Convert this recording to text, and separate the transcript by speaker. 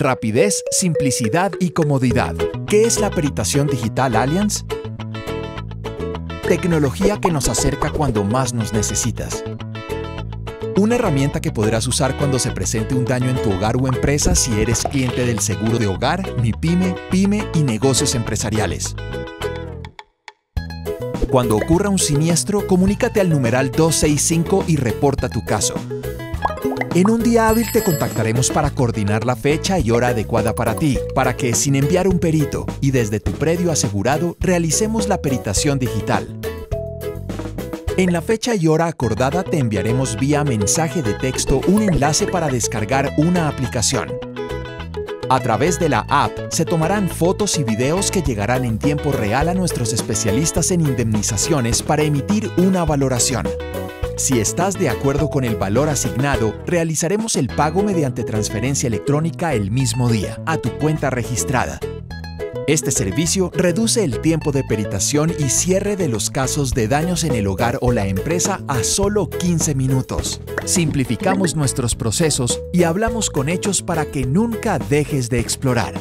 Speaker 1: Rapidez, simplicidad y comodidad. ¿Qué es la Peritación Digital Alliance? Tecnología que nos acerca cuando más nos necesitas. Una herramienta que podrás usar cuando se presente un daño en tu hogar o empresa si eres cliente del seguro de hogar, MIPYME, PYME y negocios empresariales. Cuando ocurra un siniestro, comunícate al numeral 265 y reporta tu caso. En un día hábil te contactaremos para coordinar la fecha y hora adecuada para ti, para que sin enviar un perito y desde tu predio asegurado realicemos la peritación digital. En la fecha y hora acordada te enviaremos vía mensaje de texto un enlace para descargar una aplicación. A través de la app se tomarán fotos y videos que llegarán en tiempo real a nuestros especialistas en indemnizaciones para emitir una valoración. Si estás de acuerdo con el valor asignado, realizaremos el pago mediante transferencia electrónica el mismo día, a tu cuenta registrada. Este servicio reduce el tiempo de peritación y cierre de los casos de daños en el hogar o la empresa a solo 15 minutos. Simplificamos nuestros procesos y hablamos con hechos para que nunca dejes de explorar.